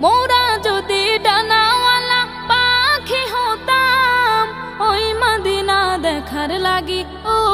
মোরা যদি ডানাওয়ালা পাখি হতাম ওই মদিনা দেখার লাগি ও